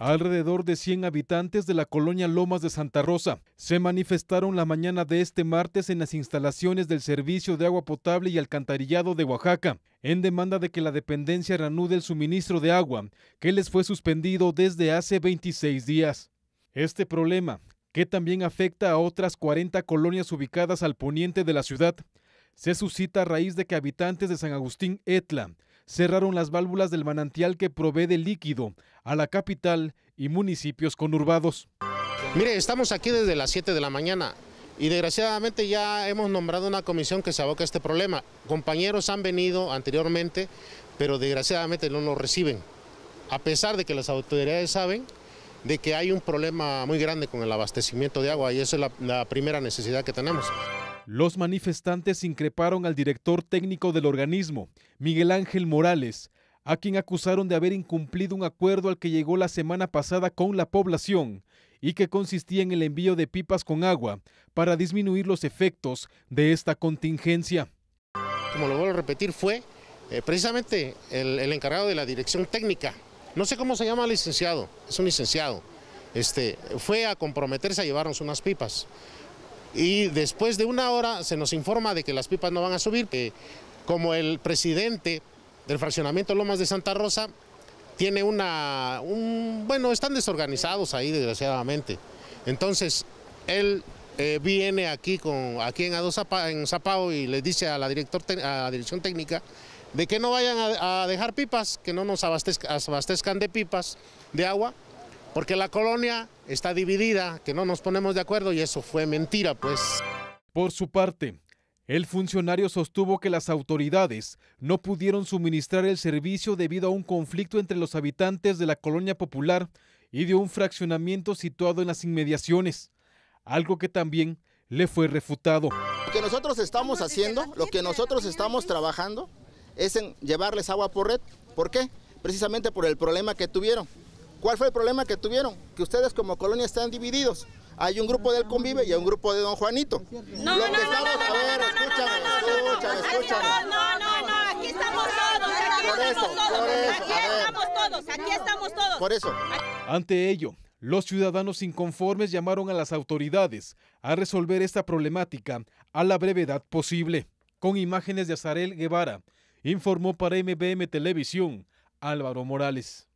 Alrededor de 100 habitantes de la colonia Lomas de Santa Rosa se manifestaron la mañana de este martes en las instalaciones del Servicio de Agua Potable y Alcantarillado de Oaxaca, en demanda de que la dependencia reanude el suministro de agua, que les fue suspendido desde hace 26 días. Este problema, que también afecta a otras 40 colonias ubicadas al poniente de la ciudad, se suscita a raíz de que habitantes de San Agustín Etla cerraron las válvulas del manantial que provee de líquido a la capital y municipios conurbados. Mire, estamos aquí desde las 7 de la mañana y desgraciadamente ya hemos nombrado una comisión que se aboca a este problema. Compañeros han venido anteriormente, pero desgraciadamente no nos reciben. A pesar de que las autoridades saben de que hay un problema muy grande con el abastecimiento de agua y esa es la, la primera necesidad que tenemos. Los manifestantes increparon al director técnico del organismo, Miguel Ángel Morales, a quien acusaron de haber incumplido un acuerdo al que llegó la semana pasada con la población y que consistía en el envío de pipas con agua para disminuir los efectos de esta contingencia. Como lo vuelvo a repetir, fue eh, precisamente el, el, encargado de la dirección técnica. No sé cómo se llama el licenciado, es un licenciado. Este, fue a comprometerse a llevarnos unas pipas y después de una hora se nos informa de que las pipas no van a subir. que como el presidente del fraccionamiento Lomas de Santa Rosa tiene una, un, bueno, están desorganizados ahí desgraciadamente. Entonces, él eh, viene aquí, con, aquí en, Zapao y le dice a la, director, a la dirección técnica de que no vayan a, dejar pipas, que no nos abastezcan de pipas de agua, porque la colonia está dividida, que no nos ponemos de acuerdo y eso fue mentira, pues. Por su parte, el funcionario sostuvo que las autoridades no pudieron suministrar el servicio debido a un conflicto entre los habitantes de la colonia popular y de un fraccionamiento situado en las inmediaciones, algo que también le fue refutado. Lo que nosotros estamos haciendo, lo que nosotros estamos trabajando es en llevarles agua por red. ¿Por qué? Precisamente por el problema que tuvieron. ¿Cuál fue el problema que tuvieron? Que ustedes como colonia están divididos. Hay un grupo del Convive y hay un grupo de Don Juanito. No, no, no, no, escúchame, escúchame, escúchame. No, no, no, aquí estamos todos, aquí por eso, estamos todos, por eso, aquí estamos todos, aquí estamos todos. Por eso. Ante ello, los ciudadanos inconformes llamaron a las autoridades a resolver esta problemática a la brevedad posible. Con imágenes de Azarel Guevara, informó para MBM Televisión Álvaro Morales.